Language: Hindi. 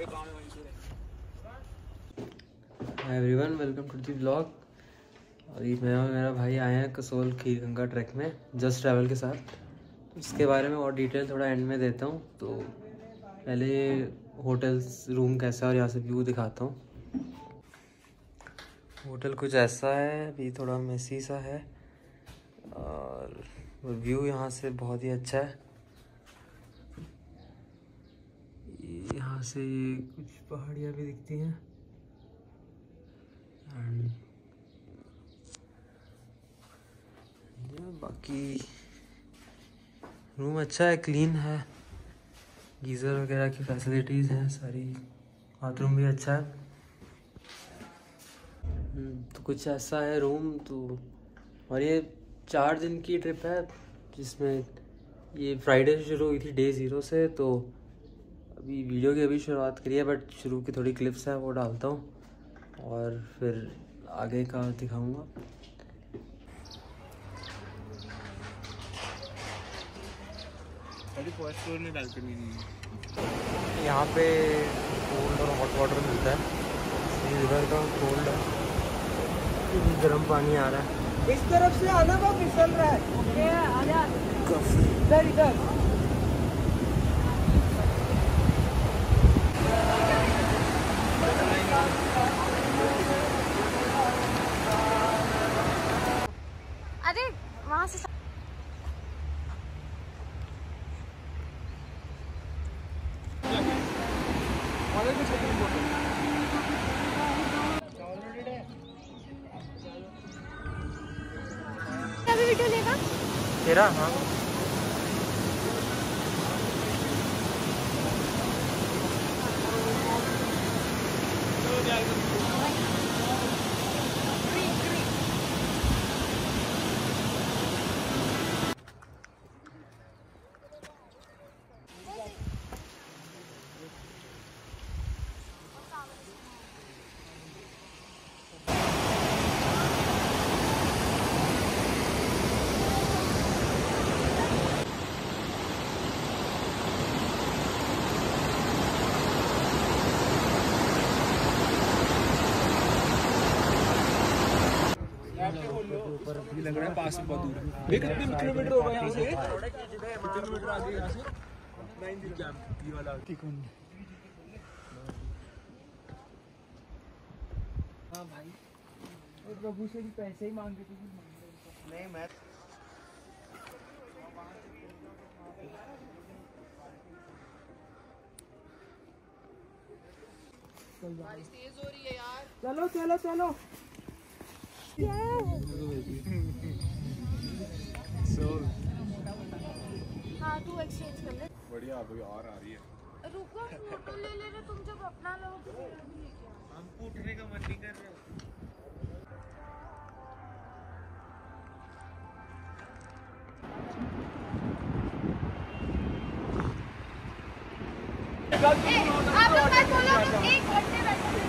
Everyone welcome to the blog और ये मैं और मेरा भाई आए हैं कसोल खीर गंगा ट्रैक में, जस्ट ट्रैवल के साथ। इसके बारे में और डिटेल थोड़ा एंड में देता हूँ। तो पहले होटल्स रूम कैसा है और यहाँ से व्यू दिखाता हूँ। होटल कुछ ऐसा है, अभी थोड़ा मेसी सा है। और व्यू यहाँ से बहुत ही अच्छा है। यहाँ से ये कुछ पहाड़ियाँ भी दिखती हैं। बाकी रूम अच्छा है क्लीन है। गीज़र वगैरह की फैसिलिटीज़ हैं सारी। बाथरूम भी अच्छा है। हम्म, तो कुछ ऐसा है रूम तो और ये चार दिन की ट्रिप है जिसमें ये फ्राइडे शुरू हुई थी डे ज़ीरो से तो अभी वीडियो की अभी शुरुआत करी है बट शुरू की थोड़ी क्लिप्स है वो डालता हूँ। और फिर आगे का दिखाऊँगा। यहाँ पे कोल्ड और हॉट वाटर मिलता है। इधर का कोल्ड है। गर्म पानी आ रहा है। इस तरफ़ से आना वो फिसल रहा है। इधर इधर। अरे वहाँ से तेरा हाँ। ये लग रहा है पास बहुत दूर है ये कितने किलोमीटर होगा यहाँ से किलोमीटर आगे यहाँ से वाला हाँ भाई प्रभु से भी पैसे ही मांगे थे नहीं मैं चलो चलो चलो। हाँ तू एक्सचेंज कर ले बढ़िया अभी और आ रही है रुको फ़ोटो ले ले रहे तुम जब अपना लोगे। हमको उठने का मन नहीं कर रहा आप लोग बोलो कि